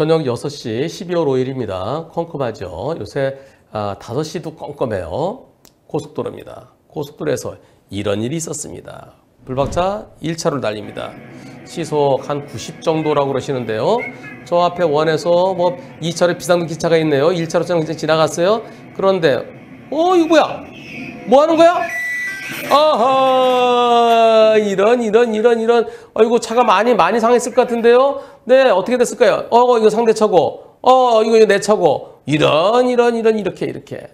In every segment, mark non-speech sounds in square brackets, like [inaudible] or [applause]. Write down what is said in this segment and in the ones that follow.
저녁 6시 12월 5일입니다. 컴컴하죠. 요새 아, 5시도 껌껌해요. 고속도로입니다. 고속도로에서 이런 일이 있었습니다. 불박차 1차로 달립니다. 시속 한 90 정도라고 그러시는데요. 저 앞에 원에서 뭐 2차로 비상등 기차가 있네요. 1차로 장 이제 지나갔어요. 그런데 어 이거 뭐야? 뭐 하는 거야? 아하 이런 이런 이런 이런 아이고 차가 많이 많이 상했을 것 같은데요. 네 어떻게 됐을까요? 어 이거 상대 차고 어 이거 내 차고 이런 이런 이런 이렇게 이렇게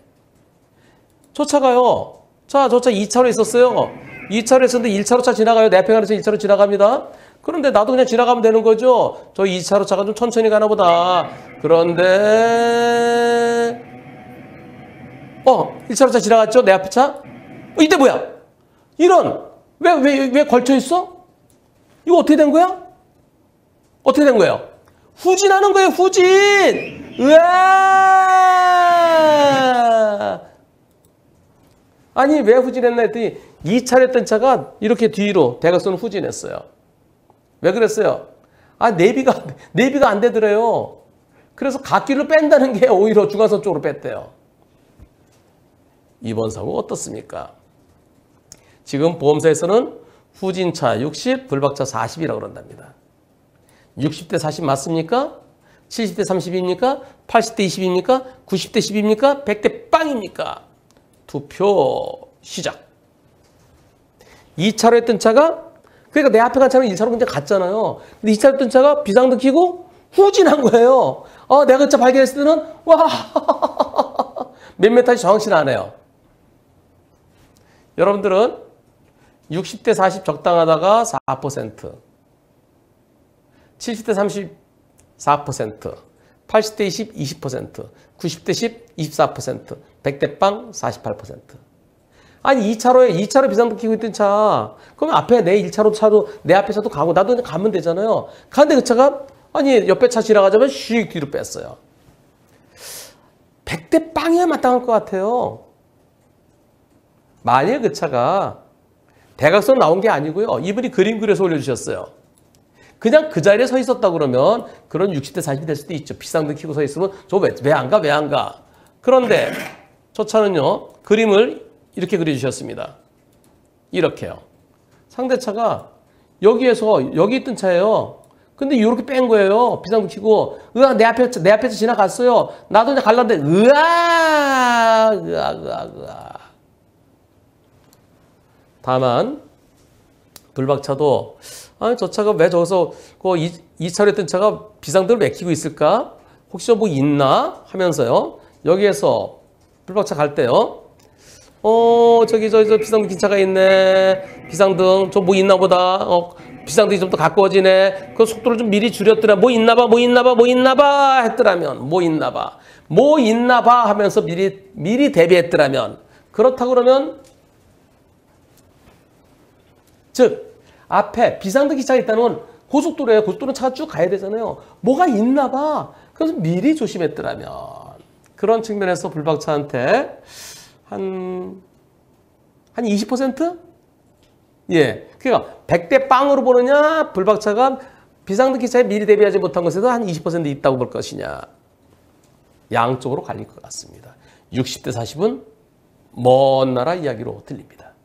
저 차가요. 자, 저 차 2차로 있었어요. 2차로 있었는데 1차로 차 지나가요. 내 앞에 가는 차 1차로 지나갑니다. 그런데 나도 그냥 지나가면 되는 거죠. 저 2차로 차가 좀 천천히 가나 보다. 그런데 어, 1차로 차 지나갔죠? 내 앞에 차? 어, 이때 뭐야? 이런 왜 왜 왜 걸쳐 있어? 이거 어떻게 된 거야? 어떻게 된 거예요? 후진하는 거예요, 후진. 으아! 아니 왜 후진했나 했더니 2차를 했던 차가 이렇게 뒤로 대각선을 후진했어요. 왜 그랬어요? 아 내비가 내비가 안 되더래요. 그래서 갓길로 뺀다는 게 오히려 중앙선 쪽으로 뺐대요. 이번 사고 어떻습니까? 지금 보험사에서는 후진차 60, 불박차 40이라고 그런답니다. 60대 40 맞습니까? 70대 30입니까? 80대 20입니까? 90대 10입니까? 100대 빵입니까? 투표 시작. 2차로 했던 차가 그러니까 내 앞에 간 차는 1차로 그냥 갔잖아요. 근데 2차로 했던 차가 비상등 켜고 후진한 거예요. 어, 내가 그 차 발견했을 때는 와 [laughs] 몇 메타지 정확히 나네요. 여러분들은 60대 40 적당하다가 4%, 70대 30 4%, 80대 20 20%, 90대 10 24%, 100대 빵 48%. 아니 2차로에 2차로 비상등 켜고 있던 차 그러면 앞에 내 1차로 차도 내 앞에 차도 가고 나도 그냥 가면 되잖아요. 가는데 그 차가 아니 옆에 차 지나가자면 슉 뒤로 뺐어요. 100대 빵이야 마땅할 것 같아요. 만약 그 차가 대각선 나온 게 아니고요. 이분이 그림 그려서 올려주셨어요. 그냥 그 자리에 서 있었다 그러면 그런 60대 40이 될 수도 있죠. 비상등 켜고 서 있으면 저 왜 안 가? 왜 안 가? 그런데 저 차는요. 그림을 이렇게 그려주셨습니다. 이렇게요. 상대 차가 여기에서 여기 있던 차예요. 근데 이렇게 뺀 거예요. 비상등 켜고 으아 내 앞에 내 앞에서 지나갔어요. 나도 이제 갈라는데 으아 으아 으아 으아. 다만 불박차도 아니 저 차가 왜 저기서 그 이, 이 차로 했던 차가 비상등을 왜 켜고 있을까? 혹시 뭐 있나? 하면서요. 여기에서 불박차 갈 때요. 어 저기 저기 저 비상등 기차가 있네. 비상등 저 뭐 있나 보다. 어 비상등이 좀 더 가까워지네. 그 속도를 좀 미리 줄였더라. 뭐 있나 봐. 뭐 있나 봐. 뭐 있나 봐. 했더라면 뭐 있나 봐. 뭐 있나 봐 하면서 미리 미리 대비했더라면 그렇다 그러면 즉 앞에 비상등 기차가 있다는 건 고속도로에 고속도로 차가 쭉 가야 되잖아요. 뭐가 있나 봐. 그래서 미리 조심했더라면 그런 측면에서 불박차한테 한, 한 20%? 예. 그러니까 100대 빵으로 보느냐, 불박차가 비상등 기차에 미리 대비하지 못한 것에서 한 20% 있다고 볼 것이냐. 양쪽으로 갈릴 것 같습니다. 60대 40은 먼 나라 이야기로 들립니다.